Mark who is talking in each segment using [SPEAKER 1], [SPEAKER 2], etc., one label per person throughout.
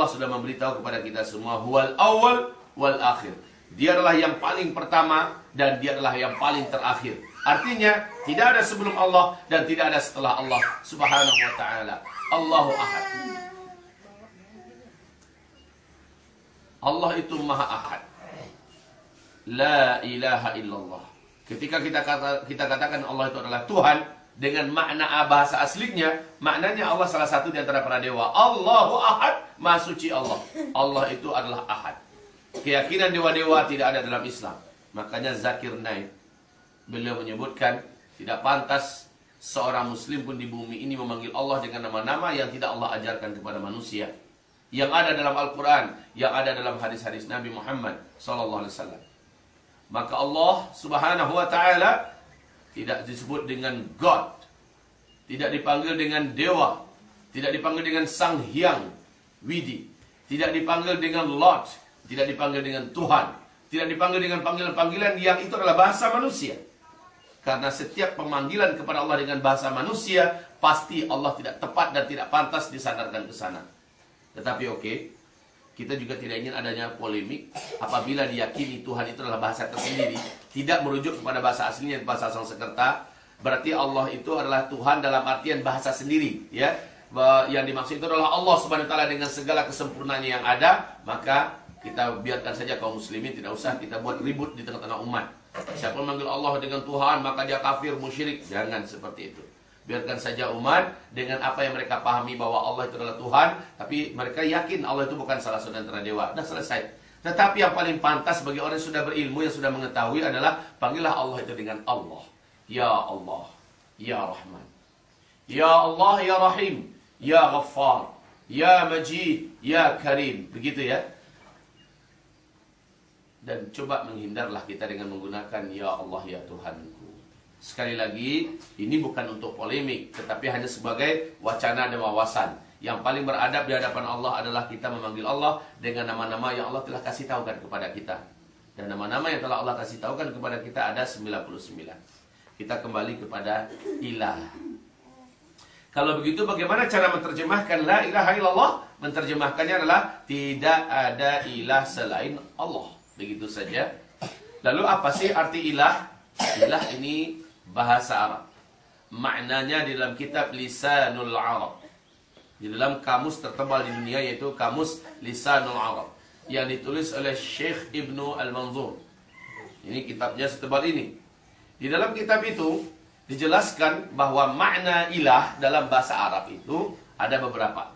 [SPEAKER 1] Allah sudah memberitahu kepada kita semua huwal awal wal akhir. Dia adalah yang paling pertama dan dia adalah yang paling terakhir. Artinya tidak ada sebelum Allah dan tidak ada setelah Allah Subhanahu wa taala. Allahu ahad. Allah itu Maha Ahad. La ilaha illallah. Ketika kita kata, kita katakan Allah itu adalah Tuhan dengan makna bahasa aslinya, maknanya Allah salah satu di antara para dewa. Allahu Ahad, Maha suci Allah. Allah itu adalah Ahad. Keyakinan dewa-dewa tidak ada dalam Islam. Makanya Zakir Naik beliau menyebutkan tidak pantas seorang muslim pun di bumi ini memanggil Allah dengan nama-nama yang tidak Allah ajarkan kepada manusia yang ada dalam Al-Quran, yang ada dalam hadis-hadis Nabi Muhammad Sallallahu Alaihi Wasallam. Maka Allah Subhanahu Wa Taala tidak disebut dengan God, tidak dipanggil dengan dewa, tidak dipanggil dengan Sang Hyang Widi, tidak dipanggil dengan Lord, tidak dipanggil dengan Tuhan, tidak dipanggil dengan panggilan-panggilan yang itu adalah bahasa manusia. Karena setiap pemanggilan kepada Allah dengan bahasa manusia, pasti Allah tidak tepat dan tidak pantas disandarkan ke sana. Tetapi oke, okay, kita juga tidak ingin adanya polemik apabila diyakini Tuhan itu adalah bahasa tersendiri, tidak merujuk kepada bahasa aslinya bahasa Sanskerta, berarti Allah itu adalah Tuhan dalam artian bahasa sendiri, ya. Yang dimaksud itu adalah Allah Subhanahu wa taala dengan segala kesempurnaannya yang ada, maka kita biarkan saja kaum muslimin tidak usah kita buat ribut di tengah-tengah umat. Siapa memanggil Allah dengan Tuhan maka dia kafir, musyrik. Jangan seperti itu. Biarkan saja umat dengan apa yang mereka pahami bahwa Allah itu adalah Tuhan, tapi mereka yakin Allah itu bukan salah satu antara dewa. Dah selesai. Tetapi yang paling pantas bagi orang yang sudah berilmu, yang sudah mengetahui adalah panggillah Allah itu dengan Allah. Ya Allah, Ya Rahman. Ya Allah, Ya Rahim. Ya Ghaffar. Ya Majid. Ya Karim. Begitu ya. Dan coba menghindarlah kita dengan menggunakan Ya Allah, Ya Tuhanku. Sekali lagi, ini bukan untuk polemik, tetapi hanya sebagai wacana dan wawasan. Yang paling beradab di hadapan Allah adalah kita memanggil Allah dengan nama-nama yang Allah telah kasih tahukan kepada kita. Dan nama-nama yang telah Allah kasih tahukan kepada kita ada 99. Kita kembali kepada ilah. Kalau begitu bagaimana cara menerjemahkan la ilaha illallah? Menerjemahkannya adalah tidak ada ilah selain Allah. Begitu saja. Lalu apa sih arti ilah? Ilah ini bahasa Arab. Maknanya di dalam kitab Lisanul Arab. Di dalam kamus tertebal di dunia yaitu kamus Lisanul Arab yang ditulis oleh Syekh Ibnu Al-Manzur. Ini kitabnya setebal ini. Di dalam kitab itu dijelaskan bahwa makna ilah dalam bahasa Arab itu ada beberapa.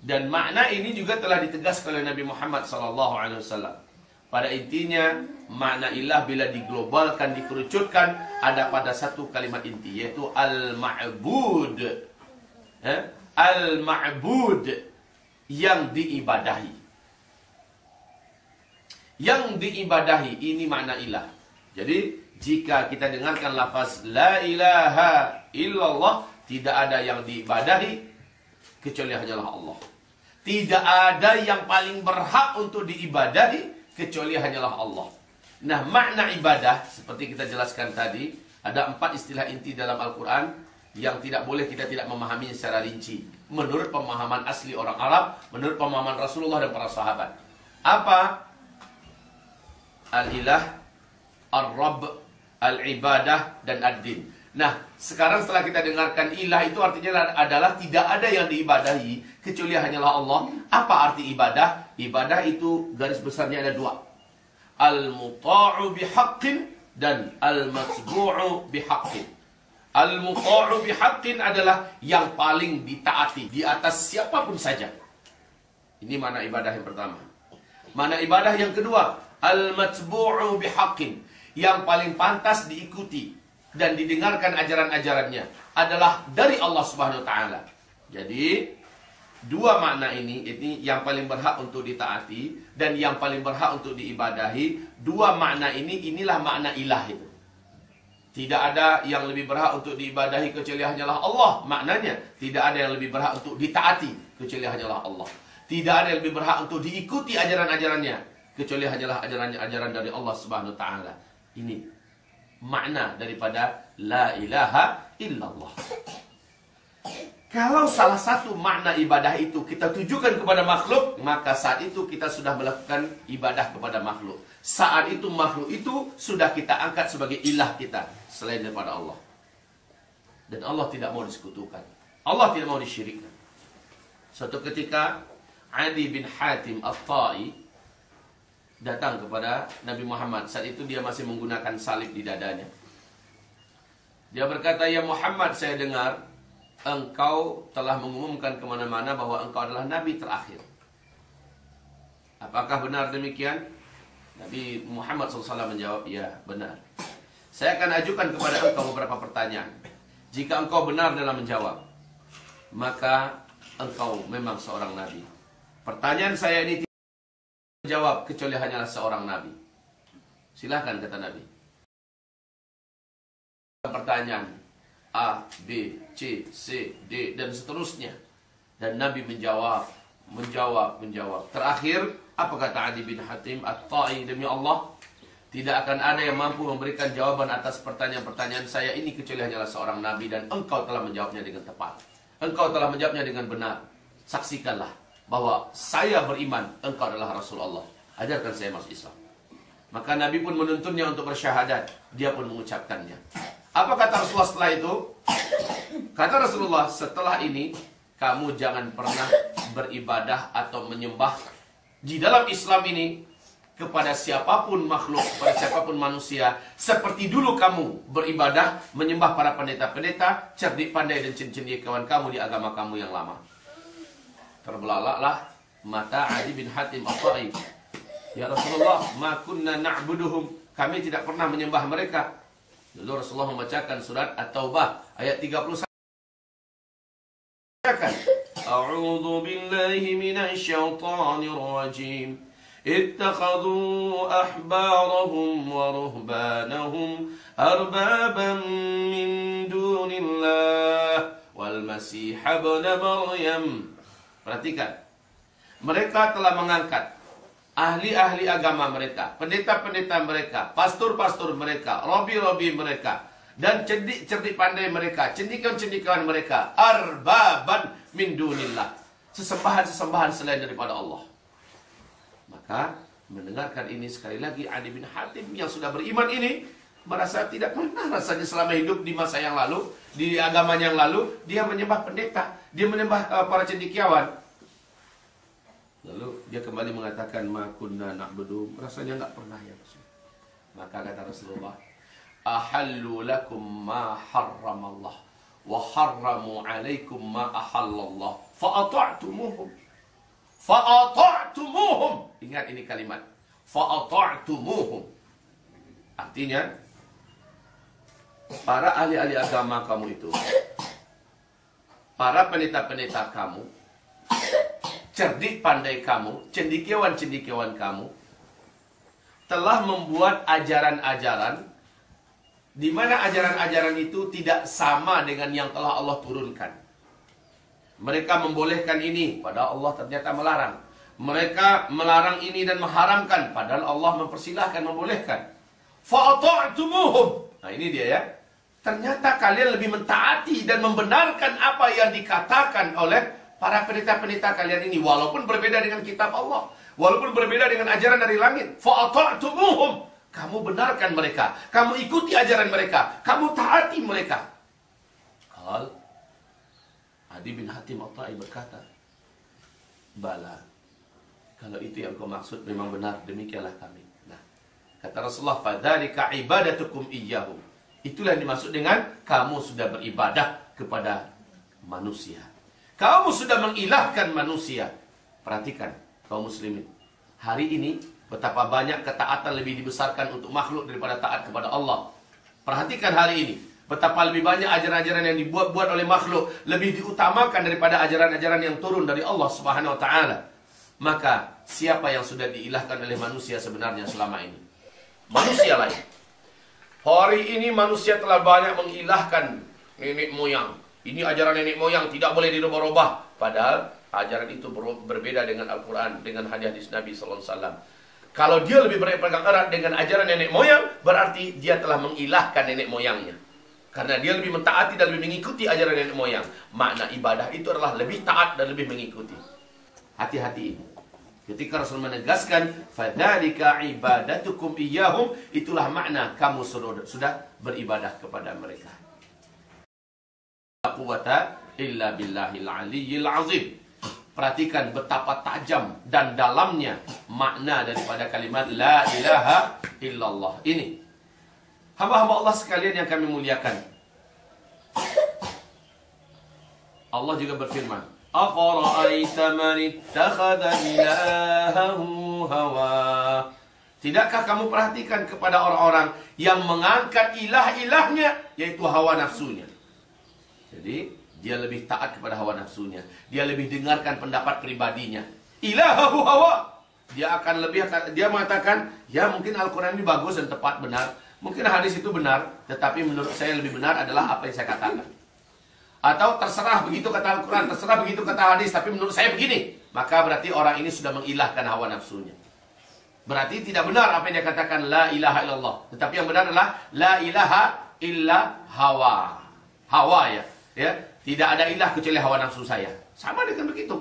[SPEAKER 1] Dan makna ini juga telah ditegaskan oleh Nabi Muhammad SAW. Pada intinya, makna ilah bila diglobalkan, dikerucutkan, ada pada satu kalimat inti, yaitu al-ma'bud. Eh? Al-ma'bud yang diibadahi. Yang diibadahi, ini makna ilah. Jadi, jika kita dengarkan lafaz La ilaha illallah, tidak ada yang diibadahi, kecuali hanyalah Allah. Tidak ada yang paling berhak untuk diibadahi, kecuali hanyalah Allah. Nah, makna ibadah seperti kita jelaskan tadi, ada empat istilah inti dalam Al-Qur'an yang tidak boleh kita tidak memahami secara rinci. Menurut pemahaman asli orang Arab, menurut pemahaman Rasulullah dan para sahabat. Apa? Al-ilah, Ar-Rabb, Al-ibadah, dan Ad-din. Nah, sekarang setelah kita dengarkan ilah itu artinya adalah tidak ada yang diibadahi kecuali hanyalah Allah. Apa arti ibadah? Ibadah itu garis besarnya ada dua. Al-muta'u bihaqqin dan al-matsbu'u bihaqqin. Al-muta'u bihaqqin adalah yang paling ditaati di atas siapa pun saja. Ini mana ibadah yang pertama. Mana ibadah yang kedua? Al-matsbu'u bihaqqin. Yang paling pantas diikuti dan didengarkan ajaran-ajarannya adalah dari Allah Subhanahu wa taala. Jadi, dua makna ini ini yang paling berhak untuk ditaati dan yang paling berhak untuk diibadahi. Dua makna ini inilah makna ilah itu. Tidak ada yang lebih berhak untuk diibadahi kecuali hanyalah Allah. Maknanya, tidak ada yang lebih berhak untuk ditaati kecuali hanyalah Allah. Tidak ada yang lebih berhak untuk diikuti ajaran-ajarannya kecuali hanyalah ajaran-ajaran dari Allah Subhanahu wa taala. Ini makna daripada la ilaha illallah. Kalau salah satu makna ibadah itu kita tujukan kepada makhluk, maka saat itu kita sudah melakukan ibadah kepada makhluk. Saat itu makhluk itu sudah kita angkat sebagai ilah kita selain daripada Allah. Dan Allah tidak mau disekutukan. Allah tidak mau disyirikkan. Suatu ketika Adi bin Hatim At-Ta'i datang kepada Nabi Muhammad. Saat itu dia masih menggunakan salib di dadanya. Dia berkata, Ya Muhammad, saya dengar engkau telah mengumumkan ke mana-mana bahwa engkau adalah Nabi terakhir. Apakah benar demikian? Nabi Muhammad SAW menjawab, ya benar. Saya akan ajukan kepada engkau beberapa pertanyaan. Jika engkau benar dalam menjawab, maka engkau memang seorang Nabi. Pertanyaan saya ini menjawab kecuali hanyalah seorang Nabi. Silahkan kata Nabi. Pertanyaan A, B, C, C, D, dan seterusnya. Dan Nabi menjawab, menjawab, menjawab. Terakhir, apa kata Adi bin Hatim At-Ta'i demi Allah? Tidak akan ada yang mampu memberikan jawaban atas pertanyaan-pertanyaan saya ini kecuali hanyalah seorang Nabi dan engkau telah menjawabnya dengan tepat. Engkau telah menjawabnya dengan benar. Saksikanlah bahwa saya beriman engkau adalah Rasulullah. Ajarkan saya masuk Islam. Maka Nabi pun menuntunnya untuk bersyahadat. Dia pun mengucapkannya. Apa kata Rasulullah setelah itu? Kata Rasulullah, setelah ini kamu jangan pernah beribadah atau menyembah di dalam Islam ini kepada siapa pun makhluk, kepada siapa pun manusia, seperti dulu kamu beribadah menyembah para pendeta-pendeta, cerdik pandai dan cincin kawan kamu di agama kamu yang lama Terbelalaklah mata Adi bin Hatim al Ya Rasulullah, ma kunna na'buduhum. Kami tidak pernah menyembah mereka. Lalu Rasulullah membacakan surat At-Taubah ayat 31. A'udzu billahi minasy syaithanir rajim. اتخذوا أحبارهم ورهبانهم أربابا من دون الله والمسيح ابن مريم Perhatikan. Mereka telah mengangkat ahli-ahli agama mereka, pendeta-pendeta mereka, pastor-pastor mereka, robi-robi mereka, dan cerdik-cerdik pandai mereka, cendikiawan-cendikiawan mereka, arbaban min dunillah. Sesembahan-sesembahan selain daripada Allah. Maka mendengarkan ini sekali lagi Adi bin Hatim yang sudah beriman ini merasa tidak pernah rasanya selama hidup di masa yang lalu, di agama yang lalu, dia menyembah pendeta, dia menyembah uh, para cendikiawan, Lalu dia kembali mengatakan ma kunna na'budu, rasanya enggak pernah ya. Maka kata Rasulullah, ahallu lakum ma harramallah wa harramu alaikum ma ahallallah fa ata'tumuhum. Fa ata'tumuhum. Ingat ini kalimat. Fa ata'tumuhum. Artinya para ahli-ahli agama kamu itu para pendeta-pendeta kamu cerdik pandai kamu, cendikiawan-cendikiawan kamu, telah membuat ajaran-ajaran di mana ajaran-ajaran itu tidak sama dengan yang telah Allah turunkan. Mereka membolehkan ini, padahal Allah ternyata melarang. Mereka melarang ini dan mengharamkan, padahal Allah mempersilahkan, membolehkan. Nah ini dia ya. Ternyata kalian lebih mentaati dan membenarkan apa yang dikatakan oleh para pendeta-pendeta kalian ini walaupun berbeda dengan kitab Allah, walaupun berbeda dengan ajaran dari langit, fa'ata'tumuhum. Kamu benarkan mereka, kamu ikuti ajaran mereka, kamu taati mereka. Kal Adi bin Hatim At-Ta'i berkata, Bala, kalau itu yang kau maksud memang benar, demikianlah kami. Nah, kata Rasulullah, Fadhalika ibadatukum iyyahu. Itulah yang dimaksud dengan kamu sudah beribadah kepada manusia. Kamu sudah mengilahkan manusia. Perhatikan, kaum muslimin. Hari ini, betapa banyak ketaatan lebih dibesarkan untuk makhluk daripada taat kepada Allah. Perhatikan hari ini. Betapa lebih banyak ajaran-ajaran yang dibuat-buat oleh makhluk lebih diutamakan daripada ajaran-ajaran yang turun dari Allah Subhanahu wa taala. Maka siapa yang sudah diilahkan oleh manusia sebenarnya selama ini? Manusia lain. Hari ini manusia telah banyak mengilahkan nenek moyang, ini ajaran nenek moyang tidak boleh dirubah-rubah. Padahal ajaran itu berbeda dengan Al-Quran, dengan hadis Nabi Sallallahu Alaihi Wasallam. Kalau dia lebih berpegang erat dengan ajaran nenek moyang, berarti dia telah mengilahkan nenek moyangnya. Karena dia lebih mentaati dan lebih mengikuti ajaran nenek moyang. Makna ibadah itu adalah lebih taat dan lebih mengikuti. Hati-hati ini. Ketika Rasul menegaskan, "Fadzalika ibadatukum iyyahum," itulah makna kamu sudah, sudah beribadah kepada mereka. quwata illa billahil aliyyil azim. Perhatikan betapa tajam dan dalamnya makna daripada kalimat la ilaha illallah ini. Hamba-hamba Allah sekalian yang kami muliakan. Allah juga berfirman, "Afara'aita man ittakhadha ilahahu hawa?" Tidakkah kamu perhatikan kepada orang-orang yang mengangkat ilah-ilahnya yaitu hawa nafsunya? Jadi, dia lebih taat kepada hawa nafsunya. Dia lebih dengarkan pendapat pribadinya. Ilahahu hawa. Dia akan lebih dia mengatakan, "Ya, mungkin Al-Qur'an ini bagus dan tepat benar." Mungkin hadis itu benar, tetapi menurut saya lebih benar adalah apa yang saya katakan. Atau terserah begitu kata Al-Quran, terserah begitu kata hadis, tapi menurut saya begini. Maka berarti orang ini sudah mengilahkan hawa nafsunya. Berarti tidak benar apa yang dia katakan la ilaha illallah. Tetapi yang benar adalah la ilaha illa hawa. Hawa ya. Ya, tidak ada ilah kecuali hawa nafsu saya. Sama dengan begitu.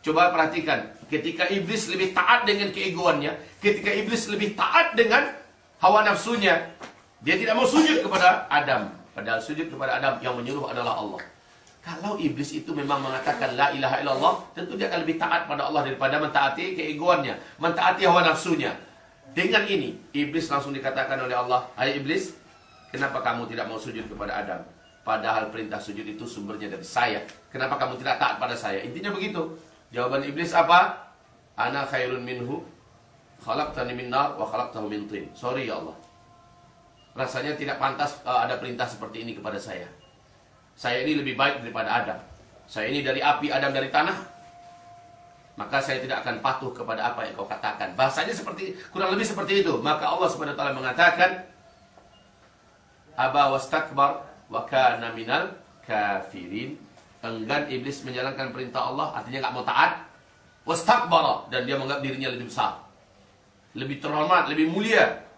[SPEAKER 1] Coba perhatikan, ketika iblis lebih taat dengan keegoannya, ketika iblis lebih taat dengan hawa nafsunya. Dia tidak mau sujud kepada Adam. Padahal sujud kepada Adam yang menyuruh adalah Allah. Kalau iblis itu memang mengatakan la ilaha illallah, tentu dia akan lebih taat pada Allah daripada mentaati keegoannya, mentaati hawa nafsunya. Dengan ini, iblis langsung dikatakan oleh Allah, "Hai iblis, kenapa kamu tidak mau sujud kepada Adam? Padahal perintah sujud itu sumbernya dari saya. Kenapa kamu tidak taat pada saya?" Intinya begitu. Jawaban iblis apa? Ana khairun minhu Khalaqtani min nar wa khalaqtahu min tin. Sorry ya Allah. Rasanya tidak pantas uh, ada perintah seperti ini kepada saya. Saya ini lebih baik daripada Adam. Saya ini dari api, Adam dari tanah. Maka saya tidak akan patuh kepada apa yang kau katakan. Bahasanya seperti kurang lebih seperti itu. Maka Allah Subhanahu mengatakan Aba wastakbar wa minal kafirin. Enggan iblis menjalankan perintah Allah, artinya nggak mau taat. Wastakbara dan dia menganggap dirinya lebih besar lebih terhormat, lebih mulia.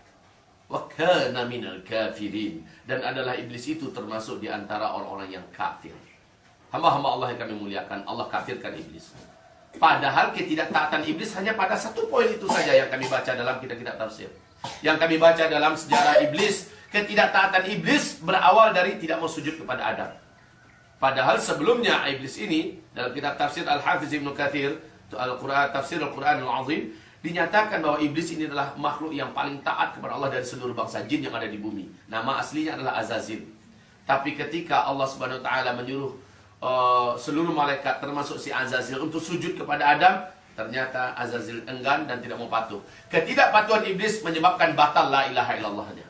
[SPEAKER 1] Wa kana minal kafirin dan adalah iblis itu termasuk di antara orang-orang yang kafir. Hamba-hamba Allah yang kami muliakan, Allah kafirkan iblis. Padahal ketidaktaatan iblis hanya pada satu poin itu saja yang kami baca dalam kitab-kitab tafsir. Yang kami baca dalam sejarah iblis, ketidaktaatan iblis berawal dari tidak mau sujud kepada Adam. Padahal sebelumnya iblis ini dalam kitab tafsir Al-Hafiz Ibnu Katsir, Al-Quran tafsir Al-Quran Al-Azim, dinyatakan bahwa iblis ini adalah makhluk yang paling taat kepada Allah dari seluruh bangsa jin yang ada di bumi. Nama aslinya adalah Azazil. Tapi ketika Allah Subhanahu wa taala menyuruh uh, seluruh malaikat termasuk si Azazil untuk sujud kepada Adam, ternyata Azazil enggan dan tidak mau patuh. Ketidakpatuhan iblis menyebabkan batal la ilaha illallahnya.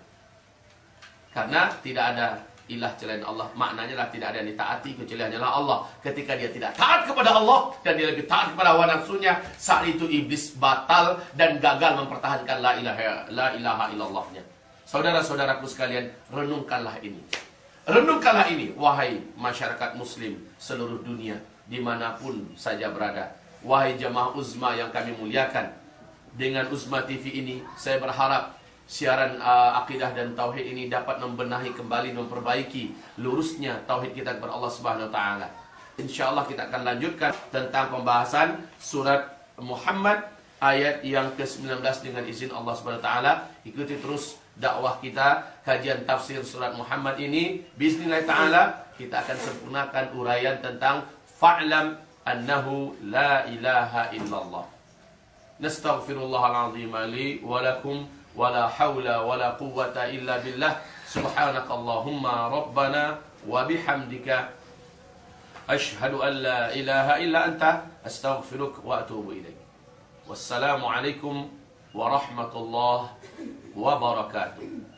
[SPEAKER 1] Karena tidak ada ilah selain Allah. Maknanya lah tidak ada yang ditaati kecuali hanyalah Allah. Ketika dia tidak taat kepada Allah dan dia lebih taat kepada hawa nafsunya, saat itu iblis batal dan gagal mempertahankan la ilaha la ilaha illallahnya. Saudara-saudaraku sekalian, renungkanlah ini. Renungkanlah ini, wahai masyarakat muslim seluruh dunia, di mana pun saja berada. Wahai jamaah uzma yang kami muliakan. Dengan Uzma TV ini, saya berharap siaran uh, akidah dan tauhid ini dapat membenahi kembali memperbaiki lurusnya tauhid kita kepada Allah Subhanahu wa taala. Insyaallah kita akan lanjutkan tentang pembahasan surat Muhammad ayat yang ke-19 dengan izin Allah Subhanahu wa taala. Ikuti terus dakwah kita kajian tafsir surat Muhammad ini bismillah taala kita akan sempurnakan uraian tentang fa'lam annahu la ilaha illallah. Nastaghfirullahalazim li wa lakum ولا حول ولا قوة إلا بالله. سبحانك اللهم ربنا وبحمدك. أشهد أن لا إله إلا أنت. أستغفرك وأتوب إليك. والسلام عليكم ورحمة الله وبركاته.